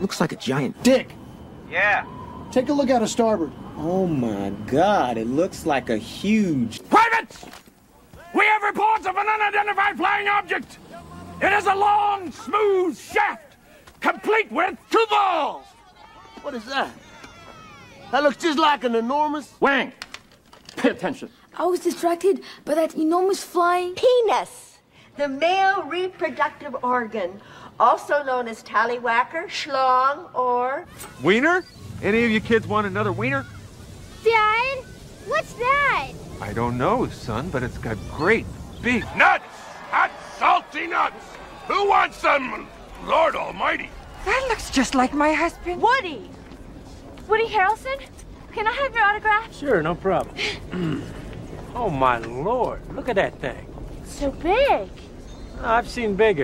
Looks like a giant Dick, Yeah. take a look out of starboard. Oh my god, it looks like a huge. Privates! We have reports of an unidentified flying object! It is a long, smooth shaft, complete with two balls! What is that? That looks just like an enormous. Wang! Pay attention. I was distracted by that enormous flying. Penis, the male reproductive organ, also known as tallywhacker, schlong, or Wiener? Any of you kids want another wiener? Dad, what's that? I don't know, son, but it's got great big Nuts! Hot, salty nuts! Who wants them? Lord Almighty! That looks just like my husband. Woody. Woody Harrelson? Can I have your autograph? Sure, no problem. oh my lord, look at that thing. So big. I've seen bigger.